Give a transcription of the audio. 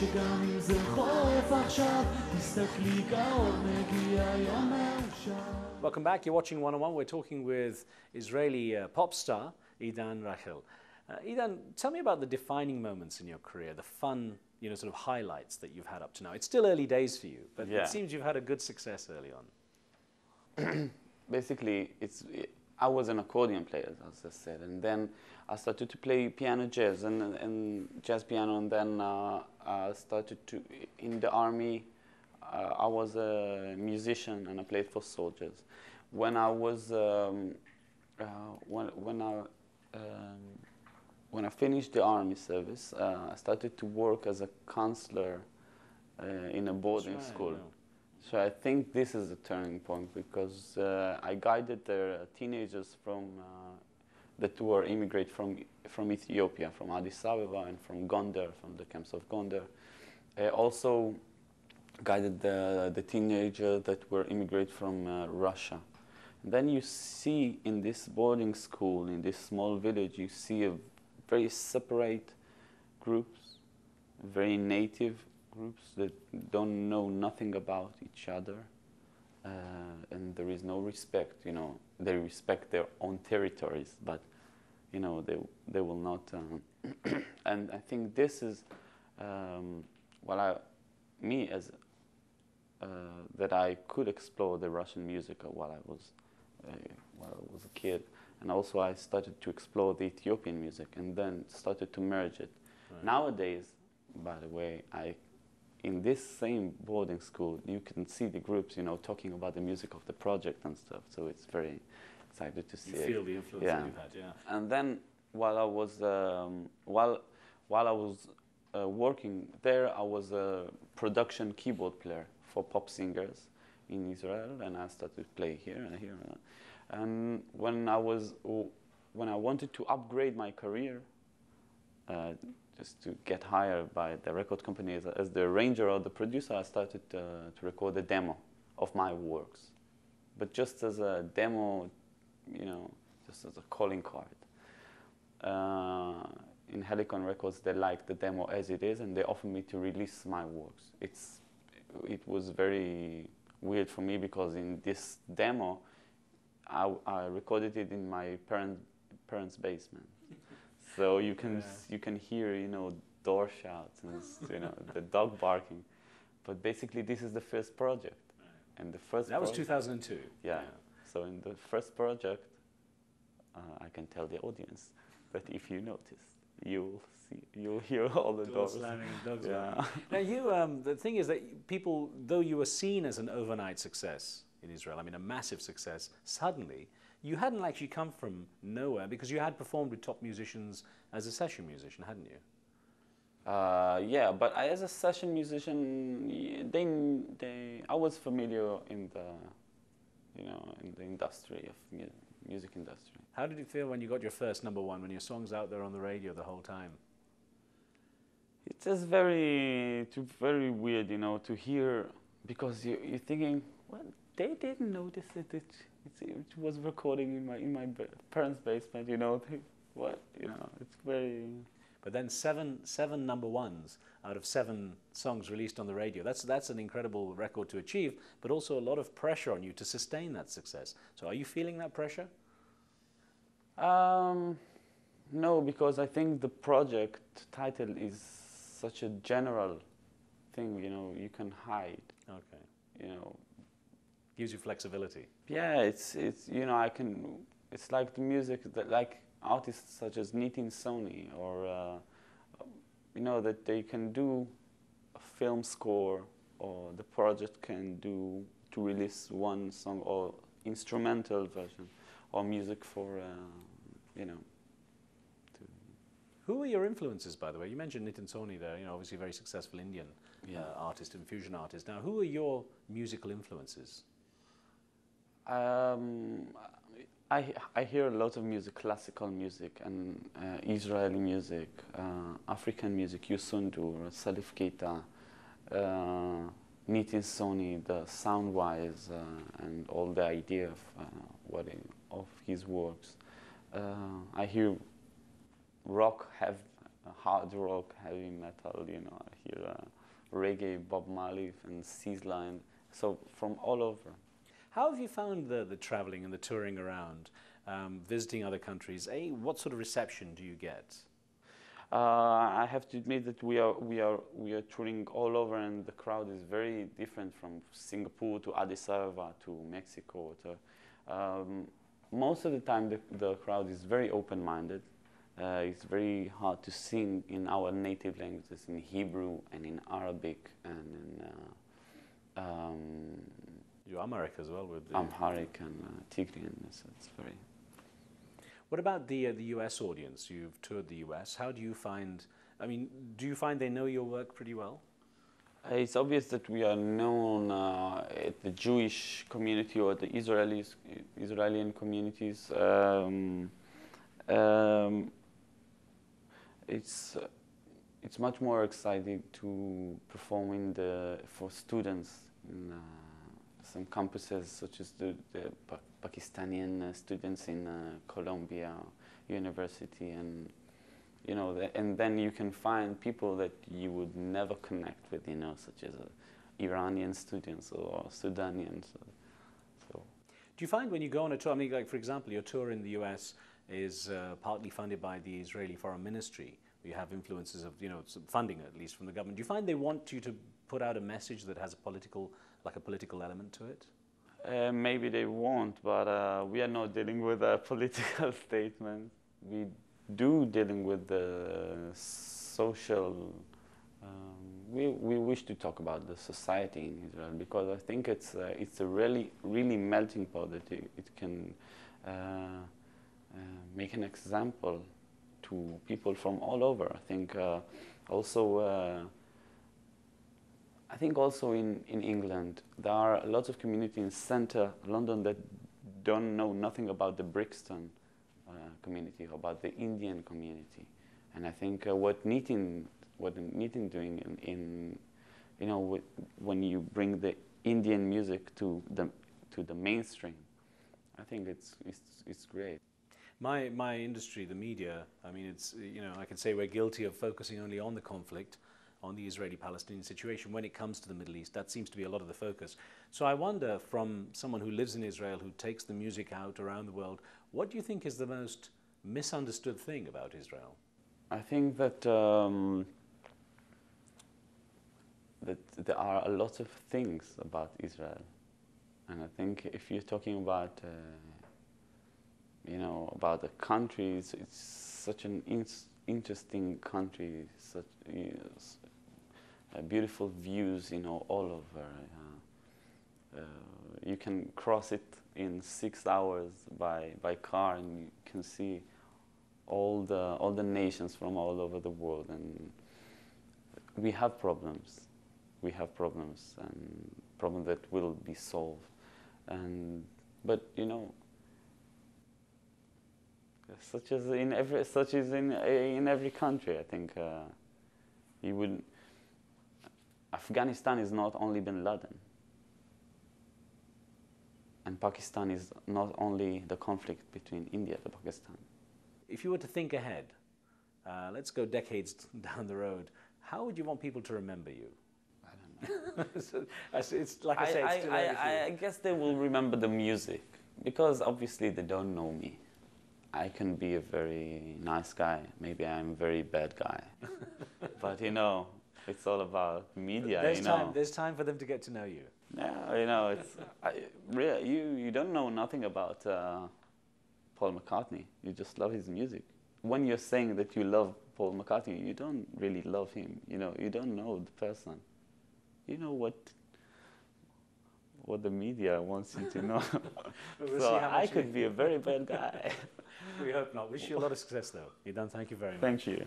שגם אם זה חורף עכשיו, תסתכלי מגיע יום מאושר. Welcome back. You're watching One on One. We're talking with Israeli uh, pop star Idan Raichel. Uh, Idan, tell me about the defining moments in your career, the fun, you know, sort of highlights that you've had up to now. It's still early days for you, but yeah. it seems you've had a good success early on. Basically, it's I was an accordion player as I said and then I started to play piano jazz and, and jazz piano and then uh, I started to in the army uh, I was a musician and I played for soldiers when I was um, uh, when, when I um, when I finished the army service uh, I started to work as a counselor uh, in a boarding right, school yeah. So I think this is a turning point because uh, I guided the teenagers from uh, that were immigrate from from Ethiopia, from Addis Ababa and from Gondar, from the camps of Gondar. I also guided the, the teenagers that were immigrate from uh, Russia. And then you see in this boarding school, in this small village, you see a very separate groups, very native groups that don't know nothing about each other, uh, and there is no respect. You know, they respect their own territories, but you know they they will not. Um, and I think this is um, what I, me as uh, that I could explore the Russian music while I was uh, while I was a kid, and also I started to explore the Ethiopian music, and then started to merge it. Nowadays, by the way, I in this same boarding school you can see the groups, you know, talking about the music of the project and stuff. So it's very excited to see. You it. feel the influence Yeah. that you've had, yeah. And then while I was um, while while I was uh, working there, I was a production keyboard player for pop singers in Israel, and I started to play here and here. And when I was when I wanted to upgrade my career, uh, just to get hired by the record company as, as the arranger or the producer, I started uh, to record a demo of my works, but just as a demo, you know, just as a calling card. Uh, in Helicon Records, they liked the demo as it is, and they offered me to release my works. It's, it was very weird for me because in this demo, I, I recorded it in my parent, parents' basement. So you can you can hear you know door shouts and you know the dog barking, but basically this is the first project, and the first That was 2002. yeah. So in the first project, uh, I can tell the audience that if you notice, you'll see, you'll hear all the Doors dogs. slamming dogs Yeah. Now you, um, the thing is that people, though you were seen as an overnight success in Israel, I mean a massive success, suddenly you hadn't actually come from nowhere because you had performed with top musicians as a session musician, hadn't you? Uh, yeah, but I, as a session musician, they, they, I was familiar in the, you know, in the industry of mu- music industry. How did it feel when you got your first number one, when your song's out there on the radio the whole time? It's just very, very weird, you know, to hear because you, you're thinking, well, they didn't notice that it, it, it was recording in my in my parents' basement, you know. They, what, you know, it's very. But then seven, seven number ones out of seven songs released on the radio. That's, that's an incredible record to achieve, but also a lot of pressure on you to sustain that success. So are you feeling that pressure? Um, no, because I think the project title is such a general thing, you know, you can hide, Okay. you know. Gives you flexibility. Yeah, it's, it's you know, I can, it's like the music that, like artists such as Nitin Sawhney or, uh, you know, that they can do a film score or the project can do to release one song or instrumental version or music for, uh, you know, Who are your influences, by the way? You mentioned Nitin Sawhney there, you know, obviously a very successful Indian Yeah. uh, artist and fusion artist. Now, who are your musical influences? Um, I, I hear a lot of music, classical music and uh, Israeli music, uh, African music, Youssou N'Dour, Salif Keita, uh, Nitin the sound-wise uh, and all the idea of uh, what of his works. Uh, I hear rock have hard rock, heavy metal. You know, I hear uh, reggae, Bob Marley, and Sizzla, so from all over. How have you found the, the traveling and the touring around, um, visiting other countries? A, what sort of reception do you get? Uh, I have to admit that we are we are we are touring all over, and the crowd is very different from Singapore to Addis Ababa to Mexico. To, um, most of the time, the, the crowd is very open-minded. Uh, it's very hard to sing in our native languages, in Hebrew and in Arabic and in uh, um, you Amharic as well with the Amharic and uh, Tigrian. So it's very. What about the uh, the U.S. audience? You've toured the U.S. How do you find? I mean, do you find they know your work pretty well? It's obvious that we are known uh, at the Jewish community or the Israelis, Israeli communities. Um, um, it's uh, it's much more exciting to perform in the for students in uh, some campuses such as the, the pa Pakistani uh, students in uh, Columbia University and you know the, and then you can find people that you would never connect with you know such as uh, Iranian students or Sudanians. So do you find when you go on a tour I mean like for example your tour in the US is uh, partly funded by the Israeli Foreign Ministry. You have influences of you know some funding at least from the government. Do you find they want you to put out a message that has a political like a political element to it? Uh, maybe they won't, but uh, we are not dealing with a political statement. We do dealing with the social. Um, we, we wish to talk about the society in Israel because I think it's uh, it's a really really melting pot that it, it can uh, uh, make an example to people from all over. I think uh, also I think also in, in England, there are lots of communities in centre London that don't know nothing about the Brixton uh, community, about the Indian community. And I think uh, what Nitin, what Nitin doing in, in you know, when you bring the Indian music to the, to the mainstream, I think it's, it's, it's great. My, my industry, the media, I mean, it's, you know, I can say we're guilty of focusing only on the conflict on the Israeli-Palestinian situation when it comes to the Middle East. That seems to be a lot of the focus. So I wonder, from someone who lives in Israel, who takes the music out around the world, what do you think is the most misunderstood thing about Israel? I think that um, that there are a lot of things about Israel, and I think if you're talking about uh, you know about the countries, it's such an in interesting country, such uh, beautiful views, you know, all over. Uh, you can cross it in six hours by, by car and you can see all the, all the nations from all over the world. And we have problems. We have problems and problems that will be solved. And, but, you know, such as in every, such as in, in every country, I think uh, you would, Afghanistan is not only bin Laden. And Pakistan is not only the conflict between India and Pakistan. If you were to think ahead, uh, let's go decades down the road, how would you want people to remember you? I don't know. so, it's like I, I say, it's I, I, I guess they will remember the music because obviously they don't know me. I can be a very nice guy. Maybe I'm a very bad guy. but you know, it's all about media. There's you time. know. There's time for them to get to know you. No, you know, it's I, really, you. You don't know nothing about uh, Paul McCartney. You just love his music. When you're saying that you love Paul McCartney, you don't really love him. You know, you don't know the person. You know what what the media wants you to know. we'll so I could be a very bad guy. we hope not. Wish you a lot of success, though. Idan, thank you very much. Thank you.